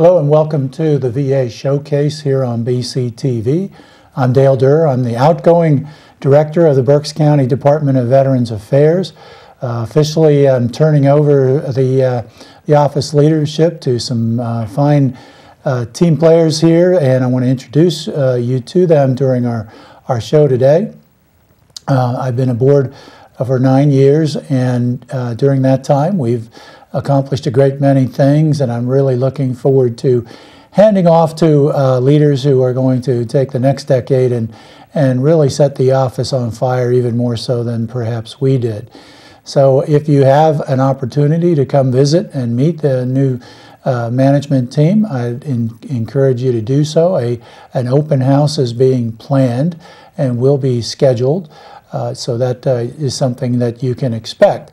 Hello and welcome to the VA Showcase here on BCTV. I'm Dale Derr. I'm the outgoing director of the Berks County Department of Veterans Affairs. Uh, officially, I'm turning over the, uh, the office leadership to some uh, fine uh, team players here, and I want to introduce uh, you to them during our, our show today. Uh, I've been aboard for nine years, and during that time, we've accomplished a great many things, and I'm really looking forward to handing off to uh, leaders who are going to take the next decade and, and really set the office on fire even more so than perhaps we did. So if you have an opportunity to come visit and meet the new uh, management team, I encourage you to do so. A, an open house is being planned and will be scheduled, uh, so that uh, is something that you can expect.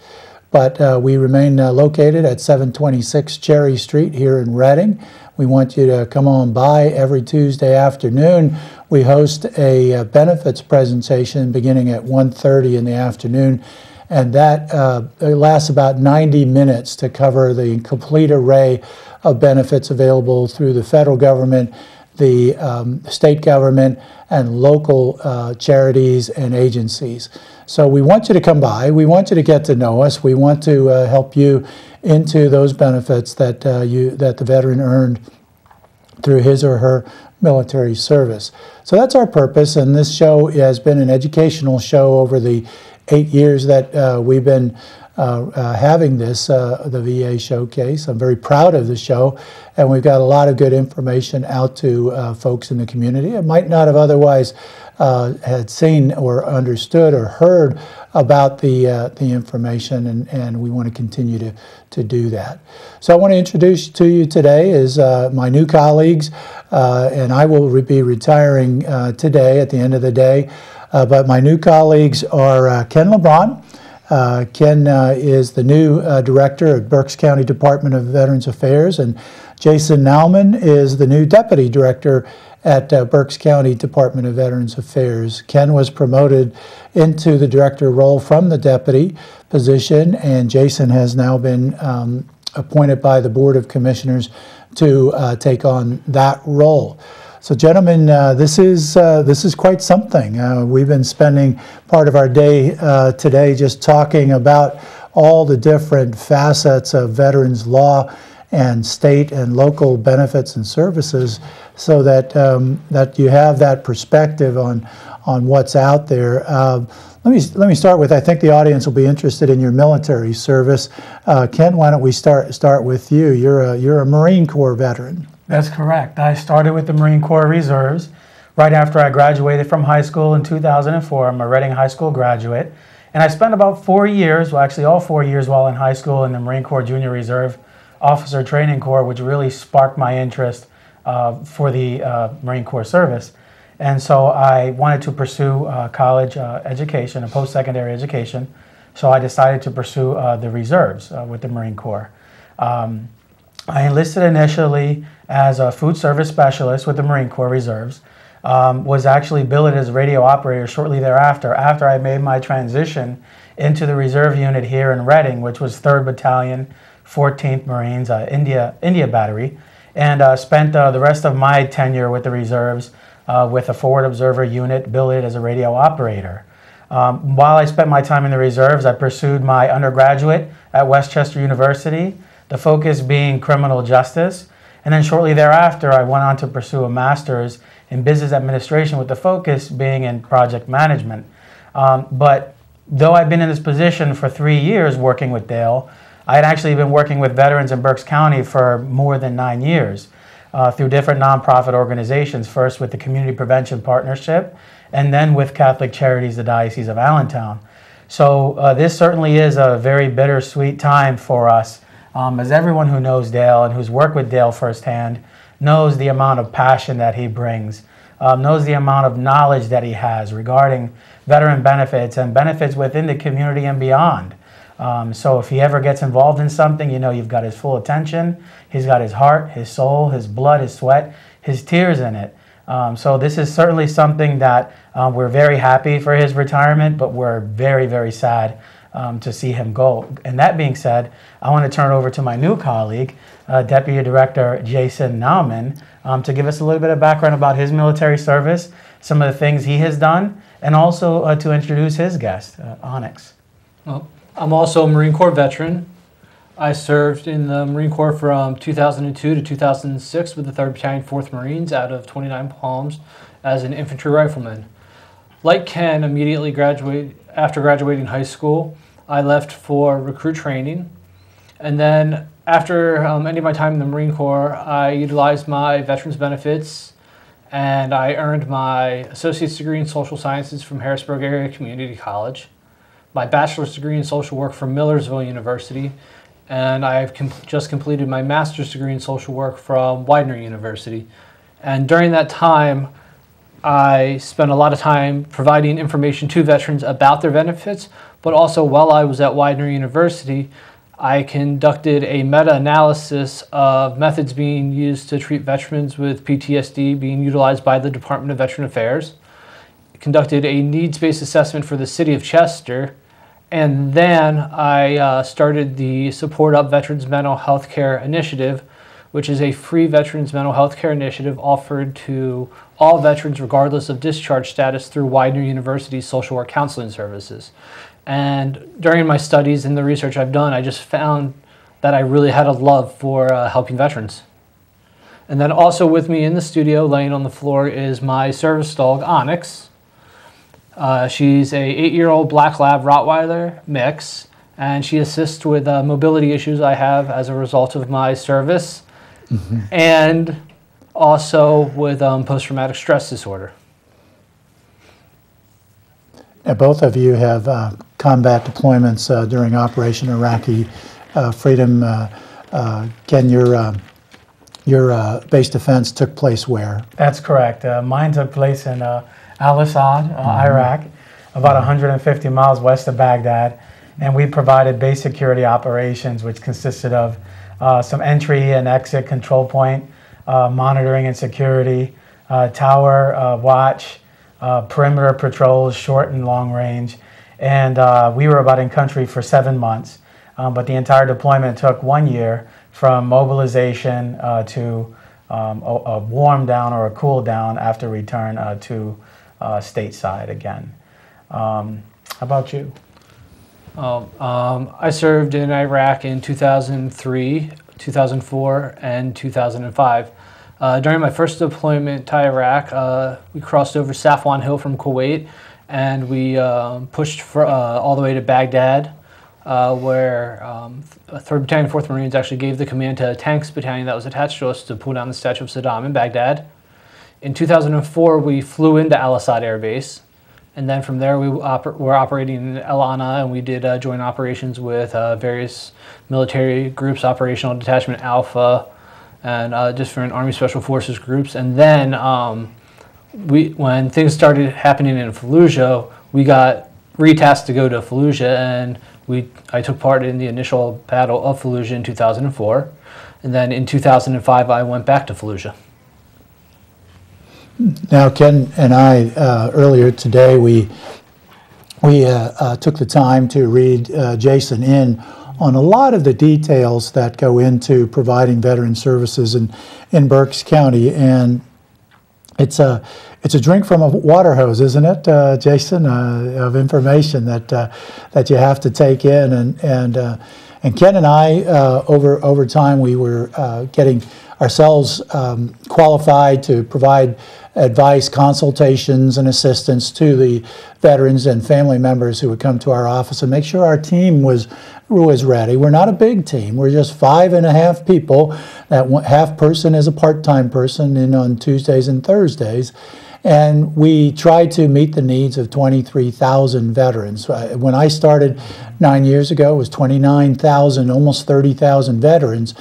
But uh, we remain uh, located at 726 Cherry Street here in Reading. We want you to come on by every Tuesday afternoon. We host a uh, benefits presentation beginning at 1.30 in the afternoon, and that uh, lasts about 90 minutes to cover the complete array of benefits available through the federal government the um, state government and local uh, charities and agencies. So we want you to come by. We want you to get to know us. We want to uh, help you into those benefits that uh, you that the veteran earned through his or her military service. So that's our purpose, and this show has been an educational show over the eight years that uh, we've been Uh, uh, having this, uh, the VA showcase. I'm very proud of the show, and we've got a lot of good information out to uh, folks in the community. It might not have otherwise had seen or understood or heard about the the information, and, and we want to continue to to do that. So I want to introduce to you today is my new colleagues, and I will re be retiring today at the end of the day. Uh, but my new colleagues are uh, Ken Lebron, uh, Ken uh, is the new uh, director of Berks County Department of Veterans Affairs, and Jason Nauman is the new deputy director at uh, Berks County Department of Veterans Affairs. Ken was promoted into the director role from the deputy position, and Jason has now been um, appointed by the Board of Commissioners to uh, take on that role. So, gentlemen, uh, this is uh, this is quite something. Uh, we've been spending part of our day uh, today just talking about all the different facets of veterans law and state and local benefits and services, so that um, that you have that perspective on on what's out there. Uh, let me let me start with. I think the audience will be interested in your military service. Uh, Ken, why don't we start start with you? You're a you're a Marine Corps veteran. That's correct. I started with the Marine Corps Reserves right after I graduated from high school in 2004. I'm a Reading High School graduate. And I spent about four years, well, actually all four years while in high school in the Marine Corps Junior Reserve Officer Training Corps, which really sparked my interest uh, for the uh, Marine Corps service. And so I wanted to pursue uh, college uh, education and post secondary education. So I decided to pursue uh, the reserves uh, with the Marine Corps. Um, I enlisted initially as a food service specialist with the Marine Corps Reserves. Um, was actually billeted as a radio operator shortly thereafter, after I made my transition into the reserve unit here in Reading, which was 3rd Battalion, 14th Marines, uh, India, India Battery, and uh, spent uh, the rest of my tenure with the reserves uh, with a forward observer unit billeted as a radio operator. Um, while I spent my time in the reserves, I pursued my undergraduate at West Chester University the focus being criminal justice. And then shortly thereafter, I went on to pursue a master's in business administration with the focus being in project management. Um, but though I've been in this position for three years working with Dale, I had actually been working with veterans in Berks County for more than nine years uh, through different nonprofit organizations, first with the Community Prevention Partnership, and then with Catholic Charities, the Diocese of Allentown. So uh, this certainly is a very bittersweet time for us um, as everyone who knows Dale and who's worked with Dale firsthand knows the amount of passion that he brings, um, knows the amount of knowledge that he has regarding veteran benefits and benefits within the community and beyond. Um, so if he ever gets involved in something, you know you've got his full attention. He's got his heart, his soul, his blood, his sweat, his tears in it. Um, so this is certainly something that um, we're very happy for his retirement, but we're very, very sad um, to see him go. And that being said, I want to turn over to my new colleague, uh, Deputy Director Jason Nauman, um, to give us a little bit of background about his military service, some of the things he has done, and also uh, to introduce his guest, uh, Onyx. Well, I'm also a Marine Corps veteran. I served in the Marine Corps from 2002 to 2006 with the 3rd Battalion, 4th Marines out of 29 Palms as an infantry rifleman. Like Ken, immediately graduate after graduating high school, I left for recruit training. And then after um, ending my time in the Marine Corps, I utilized my veterans benefits and I earned my associate's degree in social sciences from Harrisburg Area Community College, my bachelor's degree in social work from Millersville University, and I've com- just completed my master's degree in social work from Widener University. And during that time, I spent a lot of time providing information to veterans about their benefits, but also while I was at Widener University, I conducted a meta analysis of methods being used to treat veterans with PTSD being utilized by the Department of Veteran Affairs, conducted a needs based assessment for the city of Chester and then I uh, started the Support Up Veterans Mental Health Care Initiative, which is a free veterans mental health care initiative offered to all veterans, regardless of discharge status, through Widener University's social work counseling services. And during my studies and the research I've done, I just found that I really had a love for uh, helping veterans. And then also with me in the studio, laying on the floor, is my service dog, Onyx. Uh, she's a eight-year-old black lab Rottweiler mix, and she assists with uh, mobility issues I have as a result of my service, mm-hmm. and also with um, post-traumatic stress disorder. Now, both of you have uh, combat deployments uh, during Operation Iraqi uh, Freedom. Uh, Ken, your um, your base defense took place where? That's correct. mine took place in Al Asad, uh, mm-hmm. Iraq, about 150 miles west of Baghdad. And we provided base security operations, which consisted of uh, some entry and exit control point uh, monitoring and security, uh, tower uh, watch, uh, perimeter patrols, short and long range. And we were about in country for seven months. Um, but the entire deployment took one year from mobilization to um, a, a, warm down or a cool down after return to stateside again. Um, how about you? Oh, um, I served in Iraq in 2003, 2004, and 2005. Uh, during my first deployment to Iraq, uh, we crossed over Safwan Hill from Kuwait and we uh, pushed for, all the way to Baghdad, uh, where um, 3rd Battalion, 4th Marines actually gave the command to a tanks battalion that was attached to us to pull down the statue of Saddam in Baghdad. In 2004, we flew into Al Asad Air Base, and then from there we oper- were operating in El Ana, and we did uh, joint operations with uh, various military groups, Operational Detachment Alpha, and uh, different Army Special Forces groups. And then um, we, when things started happening in Fallujah, we got retasked to go to Fallujah, and we I took part in the initial battle of Fallujah in 2004, and then in 2005 I went back to Fallujah. Now, Ken and I, uh, earlier today, we, we uh, uh, took the time to read uh, Jason in on a lot of the details that go into providing veteran services in, in Berks County. And it's a, it's a drink from a water hose, isn't it, uh, Jason, uh, of information that, that you have to take in. And, and, and Ken and I, over, over time, we were getting ourselves um, qualified to provide advice, consultations, and assistance to the veterans and family members who would come to our office and make sure our team was was ready. We're not a big team. We're just five and a half people. That one, half person is a part-time person in on Tuesdays and Thursdays. And we try to meet the needs of 23,000 veterans. Uh, when I started nine years ago, it was 29,000, almost 30,000 veterans.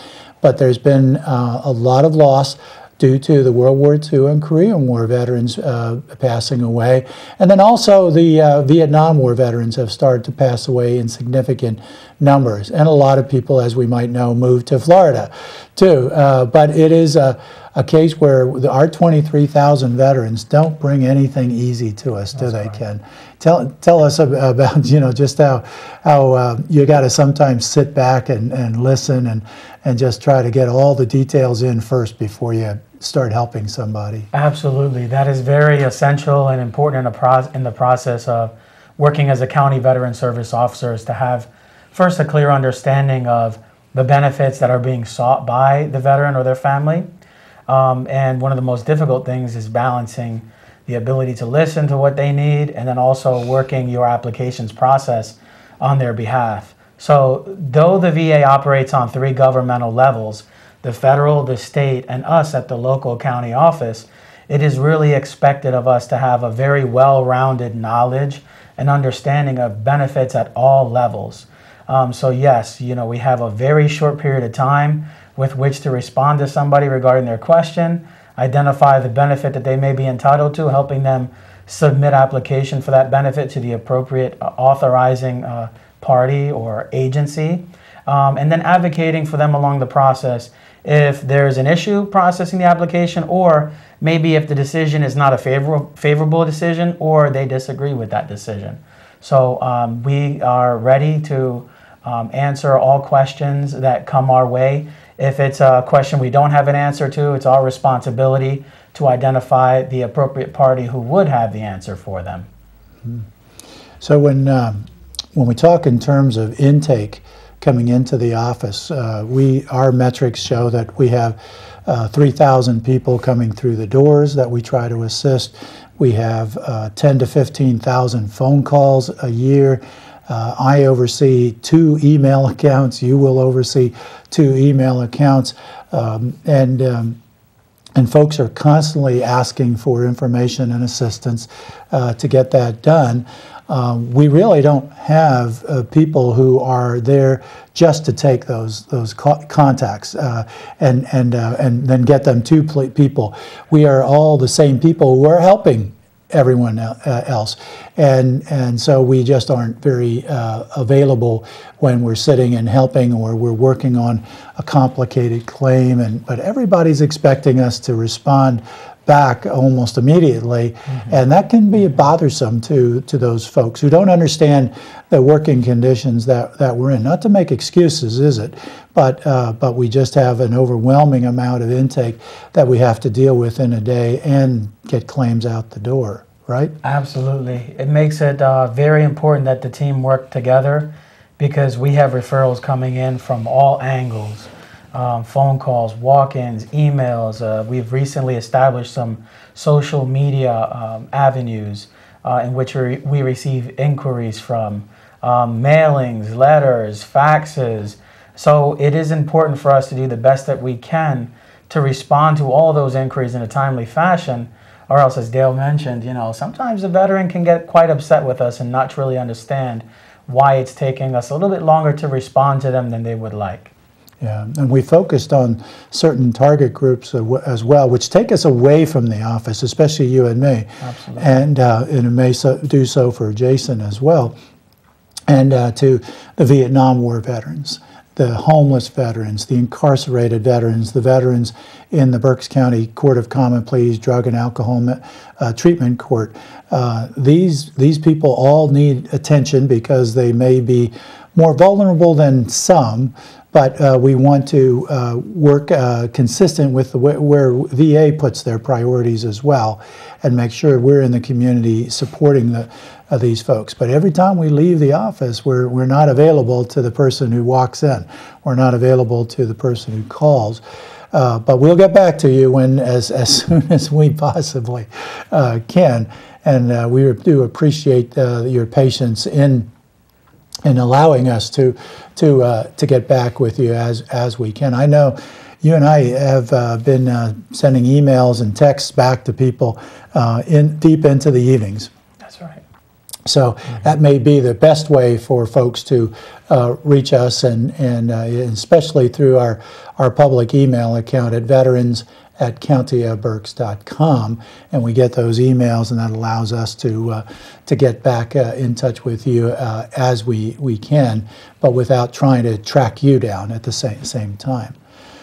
But there's been uh, a lot of loss due to the World War II and Korean War veterans uh, passing away. And then also the uh, Vietnam War veterans have started to pass away in significant numbers. And a lot of people, as we might know, moved to Florida too. Uh, but it is a, a case where the, our 23,000 veterans don't bring anything easy to us, do they, Ken? Tell, tell us about, you know, just how, how uh, you got to sometimes sit back and, and listen and, and just try to get all the details in first before you start helping somebody. Absolutely. That is very essential and important in, pro- in the process of working as a county veteran service officer is to have first a clear understanding of the benefits that are being sought by the veteran or their family. Um, and one of the most difficult things is balancing the ability to listen to what they need and then also working your applications process on their behalf. So, though the VA operates on three governmental levels, the federal, the state, and us at the local county office, it is really expected of us to have a very well rounded knowledge and understanding of benefits at all levels. Um, so, yes, you know, we have a very short period of time with which to respond to somebody regarding their question, identify the benefit that they may be entitled to, helping them submit application for that benefit to the appropriate uh, authorizing uh, party or agency, um, and then advocating for them along the process if there's an issue processing the application, or maybe if the decision is not a favorable, favorable decision or they disagree with that decision. So um, we are ready to um, answer all questions that come our way. If it's a question we don't have an answer to, it's our responsibility to identify the appropriate party who would have the answer for them. So when um, when we talk in terms of intake coming into the office, uh, we our metrics show that we have uh, 3,000 people coming through the doors that we try to assist. We have uh, 10 to 15,000 phone calls a year. Uh, I oversee two email accounts. You will oversee two email accounts, um, and um, and folks are constantly asking for information and assistance uh, to get that done. Um, we really don't have uh, people who are there just to take those those co- contacts uh, and and uh, and then get them to pl- people. We are all the same people who are helping everyone uh, else, and and so we just aren't very uh, available when we're sitting and helping or we're working on a complicated claim. And but everybody's expecting us to respond back almost immediately, and that can be bothersome to to those folks who don't understand the working conditions that, that we're in. Not to make excuses, is it? But uh, but we just have an overwhelming amount of intake that we have to deal with in a day and get claims out the door, right? Absolutely. It makes it uh, very important that the team work together because we have referrals coming in from all angles um, phone calls, walk ins, emails. Uh, we've recently established some social media um, avenues uh, in which we, we receive inquiries from, um, mailings, letters, faxes. So it is important for us to do the best that we can to respond to all those inquiries in a timely fashion. Or else, as Dale mentioned, you know, sometimes a veteran can get quite upset with us and not really understand why it's taking us a little bit longer to respond to them than they would like. Yeah, and we focused on certain target groups as well, which take us away from the office, especially you and me. Absolutely. And, uh, and it may so, do so for Jason as well, and uh, to the Vietnam War veterans, the homeless veterans, the incarcerated veterans, the veterans in the Berks County Court of Common Pleas Drug and Alcohol uh, Treatment Court. Uh, these, these people all need attention because they may be more vulnerable than some, but uh, we want to uh, work uh, consistent with where VA puts their priorities as well, and make sure we're in the community supporting the, uh, these folks. But every time we leave the office, we're we're not available to the person who walks in. We're not available to the person who calls. Uh, but we'll get back to you when as as soon as we possibly uh, can. And we do appreciate your patience in in allowing us to to uh, to get back with you as as we can. I know you and I have uh, been uh, sending emails and texts back to people uh, in deep into the evenings. That's right. So mm-hmm. that may be the best way for folks to uh, reach us, and and uh, especially through our our public email account at veterans at countyofberks.com, and we get those emails, and that allows us to uh, to get back uh, in touch with you uh, as we, we can, but without trying to track you down at the same same time.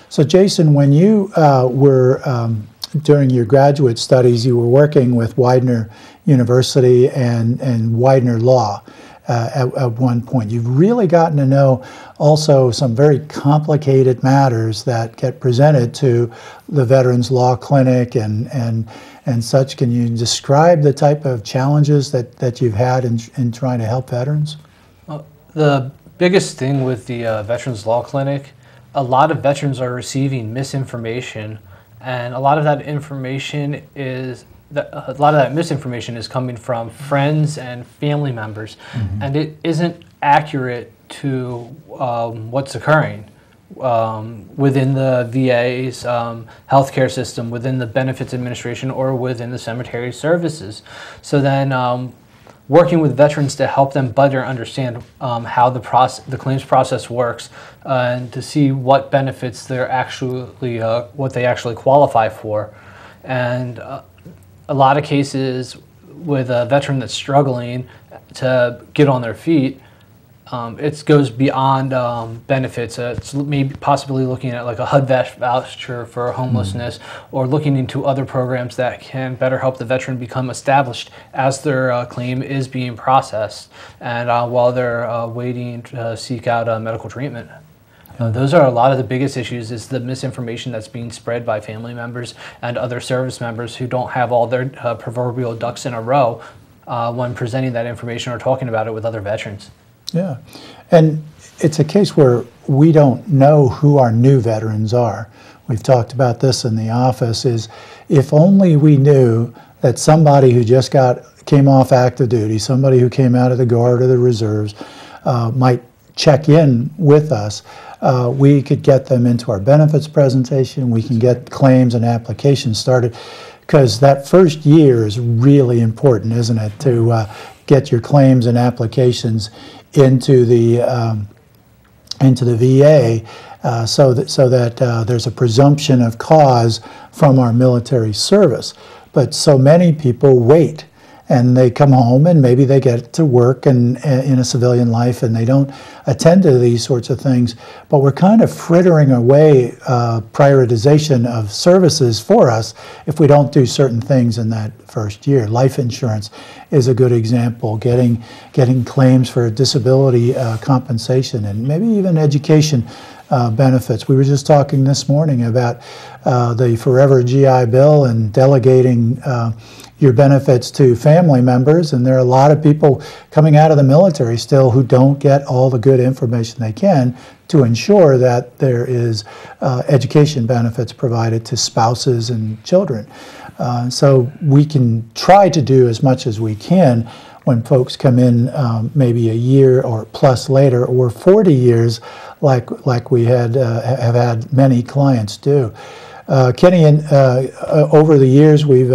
So, Jason, when you uh, were um, during your graduate studies, you were working with Widener University and, and Widener Law uh, at, at one point. You've really gotten to know also some very complicated matters that get presented to the Veterans Law Clinic and, and, and such. Can you describe the type of challenges that, that you've had in, in trying to help veterans? The biggest thing with the uh, Veterans Law Clinic, a lot of veterans are receiving misinformation, and a lot of that information is that a lot of that misinformation is coming from friends and family members, and it isn't accurate to um, what's occurring um, within the VA's um, healthcare system, within the benefits administration, or within the cemetery services. So then, um, working with veterans to help them better understand um, how the process, the claims process works, uh, and to see what benefits they're actually, uh, what they actually qualify for, and uh, a lot of cases with a veteran that's struggling to get on their feet, um, it goes beyond um, benefits. Uh, it's maybe possibly looking at like a HUD vouch- voucher for homelessness, or looking into other programs that can better help the veteran become established as their uh, claim is being processed, and uh, while they're uh, waiting to seek out uh, medical treatment. Uh, those are a lot of the biggest issues is the misinformation that's being spread by family members and other service members who don't have all their uh, proverbial ducks in a row uh, when presenting that information or talking about it with other veterans. Yeah. And it's a case where we don't know who our new veterans are. We've talked about this in the office is if only we knew that somebody who just got came off active duty, somebody who came out of the guard or the reserves uh, might check in with us, uh, we could get them into our benefits presentation, we can get claims and applications started because that first year is really important, isn't it, to uh, get your claims and applications into the um, into the VA, uh, so that so that uh, there's a presumption of cause from our military service. But so many people wait, and they come home and maybe they get to work and uh, in a civilian life, and they don't attend to these sorts of things. But we're kind of frittering away uh, prioritization of services for us if we don't do certain things in that first year. Life insurance is a good example. Getting getting claims for disability uh, compensation and maybe even education uh, benefits. We were just talking this morning about uh, the Forever GI Bill and delegating uh, your benefits to family members, and there are a lot of people coming out of the military still who don't get all the good information they can to ensure that there is uh, education benefits provided to spouses and children. Uh, so we can try to do as much as we can when folks come in um, maybe a year or plus later or 40 years like like we had uh, have had many clients do. Uh, Kenny, and uh, uh, over the years we've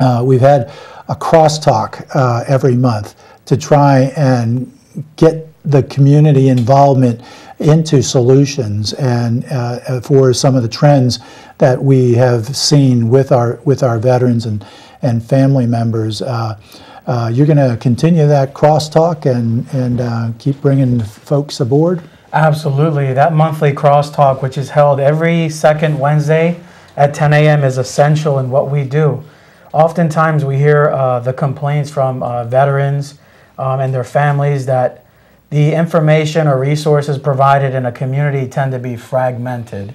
uh, uh, we've had a crosstalk uh, every month to try and get the community involvement into solutions and uh, for some of the trends that we have seen with our with our veterans and and family members. Uh, uh, you're going to continue that crosstalk and and uh, keep bringing folks aboard. Absolutely. That monthly crosstalk, which is held every second Wednesday at 10 a.m., is essential in what we do. Oftentimes, we hear uh, the complaints from uh, veterans um, and their families that the information or resources provided in a community tend to be fragmented,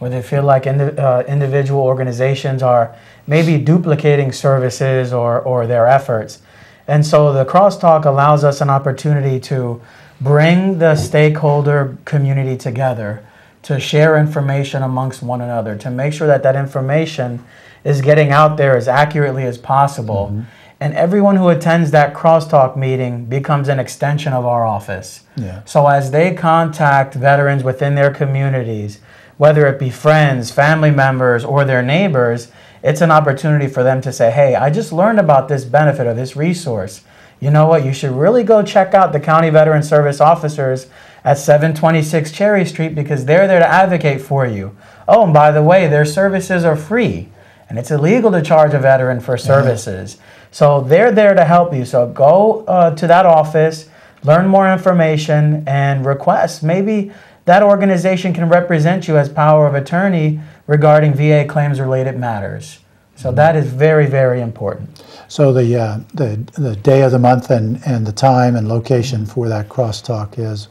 where they feel like uh, individual organizations are maybe duplicating services or, or their efforts. And so the crosstalk allows us an opportunity to bring the stakeholder community together to share information amongst one another, to make sure that that information is getting out there as accurately as possible. Mm-hmm. And everyone who attends that crosstalk meeting becomes an extension of our office. Yeah. So as they contact veterans within their communities, whether it be friends, family members, or their neighbors, it's an opportunity for them to say, hey, I just learned about this benefit or this resource. You know what? You should really go check out the County Veteran Service officers at 726 Cherry Street because they're there to advocate for you. Oh, and by the way, their services are free and it's illegal to charge a veteran for services. So they're there to help you. So go uh, to that office, learn more information, and request maybe that organization can represent you as power of attorney regarding VA claims related matters. So that is very, very important. So the, uh, the, the day of the month and, and the time and location for that crosstalk is,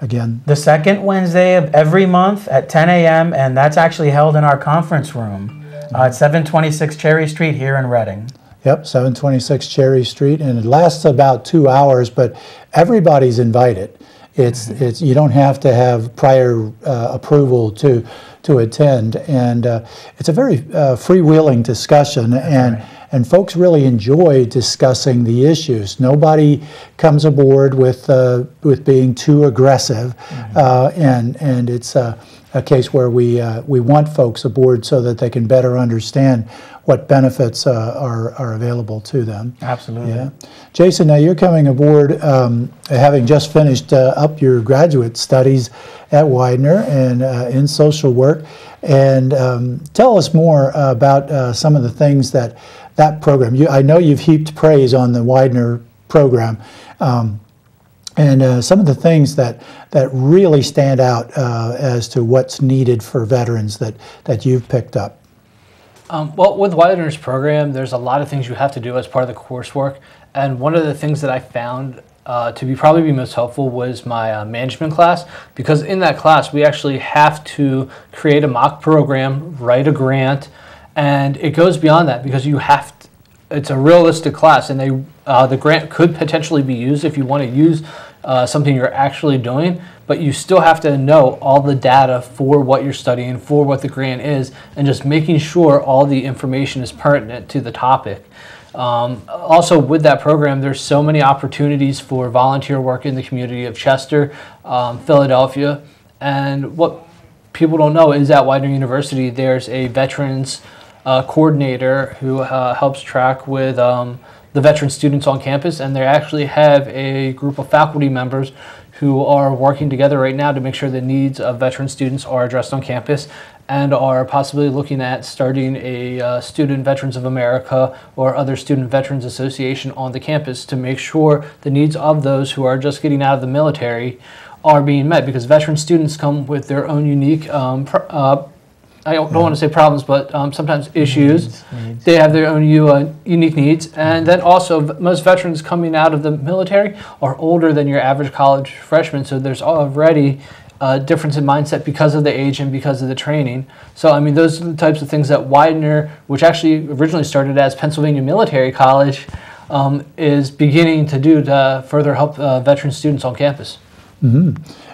again, The second Wednesday of every month at 10 a.m., and that's actually held in our conference room uh, at 726 Cherry Street here in Reading. Yep, 726 Cherry Street, and it lasts about two hours, but everybody's invited. It's, it's, you don't have to have prior uh, approval to, to attend, and uh, it's a very uh, freewheeling discussion, and, right. And folks really enjoy discussing the issues. Nobody comes aboard with, uh, with being too aggressive, uh, and, and it's a, a case where we, uh, we want folks aboard so that they can better understand what benefits uh, are, are available to them. Absolutely. Yeah. Jason, now you're coming aboard um, having just finished uh, up your graduate studies at Widener and uh, in social work. And um, tell us more about uh, some of the things that that program, you, I know you've heaped praise on the Widener program. Um, and uh, some of the things that, that really stand out uh, as to what's needed for veterans that, that you've picked up. Um, well, with Widener's program, there's a lot of things you have to do as part of the coursework. And one of the things that I found uh, to be probably be most helpful was my uh, management class because in that class we actually have to create a mock program, write a grant, and it goes beyond that because you have to, it's a realistic class and they uh, the grant could potentially be used if you want to use uh, something you're actually doing but you still have to know all the data for what you're studying for what the grant is and just making sure all the information is pertinent to the topic. Um, also with that program there's so many opportunities for volunteer work in the community of chester um, philadelphia. And what people don't know is at widener university there's a veterans uh, coordinator who uh, helps track with um, the veteran students on campus, and they actually have a group of faculty members who are working together right now to make sure the needs of veteran students are addressed on campus and are possibly looking at starting a uh, Student Veterans of America or other Student Veterans Association on the campus to make sure the needs of those who are just getting out of the military are being met. Because veteran students come with their own unique um, pr- uh, I don't, don't want to say problems, but um, sometimes issues. Needs, needs. They have their own uh, unique needs. And then also, most veterans coming out of the military are older than your average college freshman. So there's already a difference in mindset because of the age and because of the training. So, I mean, those are the types of things that Widener, which actually originally started as Pennsylvania Military College, um, is beginning to do to further help uh, veteran students on campus.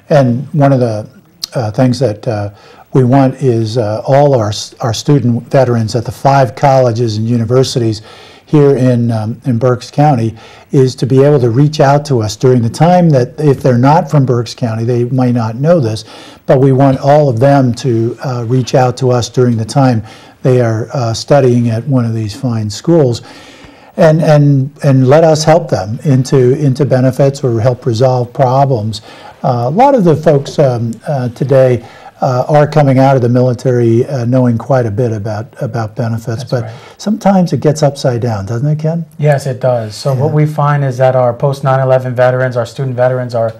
And one of the uh, things that uh, we want is uh, all our, our student veterans at the five colleges and universities here in, um, in Berks County is to be able to reach out to us during the time that if they're not from Berks County, they might not know this, but we want all of them to uh, reach out to us during the time they are uh, studying at one of these fine schools and and and let us help them into into benefits or help resolve problems. Uh, a lot of the folks um, uh, today uh, are coming out of the military uh, knowing quite a bit about about benefits, That's but right. sometimes it gets upside down, doesn't it, Ken? Yes, it does. So what we find is that our post 9/11 veterans, our student veterans, are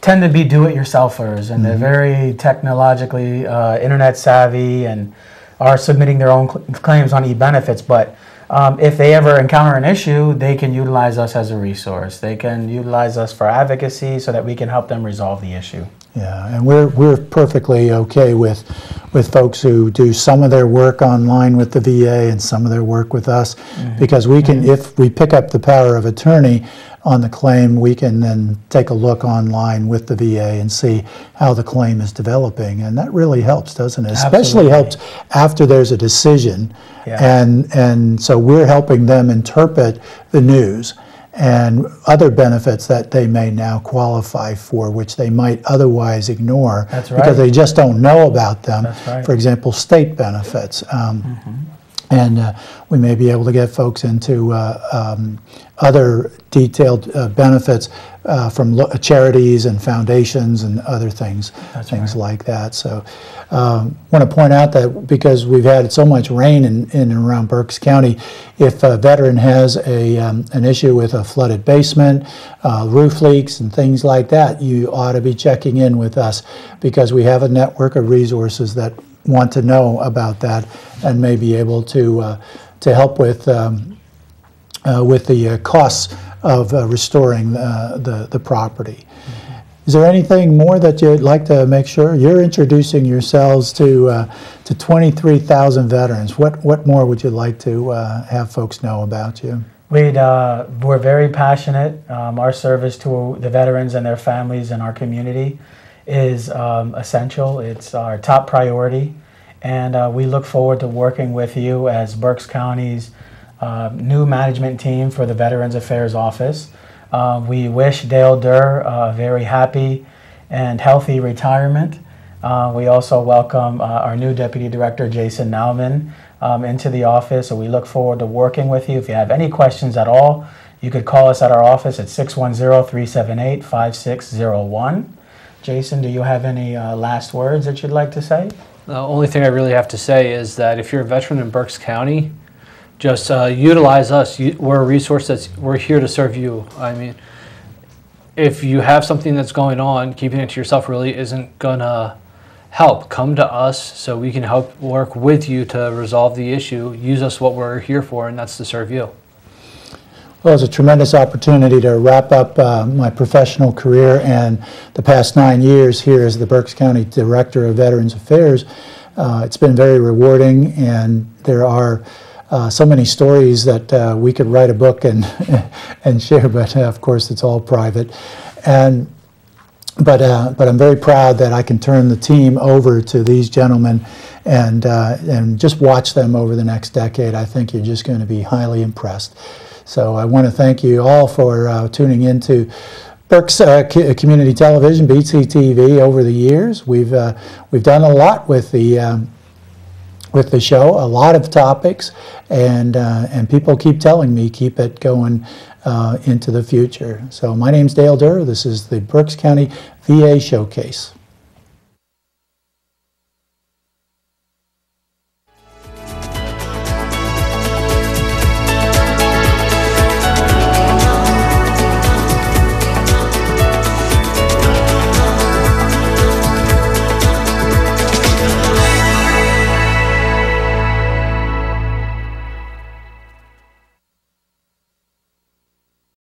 tend to be do-it-yourselfers, and they're very technologically uh, internet savvy and are submitting their own cl- claims on e-benefits. But um, if they ever encounter an issue, they can utilize us as a resource. They can utilize us for advocacy so that we can help them resolve the issue. Yeah, and we're, we're perfectly okay with, with folks who do some of their work online with the VA and some of their work with us, mm-hmm. because we can, mm-hmm. if we pick up the power of attorney on the claim, we can then take a look online with the VA and see how the claim is developing, and that really helps, doesn't it? Especially helps after there's a decision, Yeah. and, and so we're helping them interpret the news and other benefits that they may now qualify for, which they might otherwise ignore. That's Because they just don't know about them. That's right. For example, state benefits. Um, and uh, we may be able to get folks into uh, um, other detailed uh, benefits uh, from lo- charities and foundations and other things, things like that. So, um, want to point out that because we've had so much rain in, in and around Berks County, if a veteran has a um, an issue with a flooded basement, uh, roof leaks, and things like that, you ought to be checking in with us because we have a network of resources that want to know about that and may be able to uh, to help with um, uh, with the uh, costs of uh, restoring uh, the the property. Is there anything more that you'd like to make sure you're introducing yourselves to uh, to 23,000 veterans? What what more would you like to uh, have folks know about you? We'd, uh, we're very passionate. Um, our service to the veterans and their families and our community is um, essential. It's our top priority. And uh, we look forward to working with you as Berks County's uh, new management team for the Veterans Affairs Office. Uh, we wish Dale Derr a very happy and healthy retirement. Uh, we also welcome uh, our new Deputy Director, Jason Nauman, um, into the office. So we look forward to working with you. If you have any questions at all, you could call us at our office at 610 378 5601. Jason, do you have any uh, last words that you'd like to say? The only thing I really have to say is that if you're a veteran in Berks County, just uh, utilize us. We're a resource that's we're here to serve you. I mean, if you have something that's going on, keeping it to yourself really isn't gonna help. Come to us so we can help work with you to resolve the issue. Use us what we're here for, and that's to serve you. Well, it's a tremendous opportunity to wrap up uh, my professional career and the past nine years here as the Berks County Director of Veterans Affairs. Uh, it's been very rewarding, and there are uh, so many stories that uh, we could write a book and and share, but uh, of course it's all private. And but uh, but I'm very proud that I can turn the team over to these gentlemen and uh, and just watch them over the next decade. I think you're just going to be highly impressed. So I want to thank you all for uh, tuning into Berks uh, Community Television (BCTV) over the years. We've uh, we've done a lot with the. Um, with the show, a lot of topics, and uh, and people keep telling me keep it going uh, into the future. So my name's Dale Derr. This is the Berks County VA Showcase.